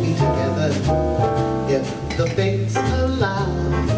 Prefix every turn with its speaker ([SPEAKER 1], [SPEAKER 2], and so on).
[SPEAKER 1] Be together if the fates allow.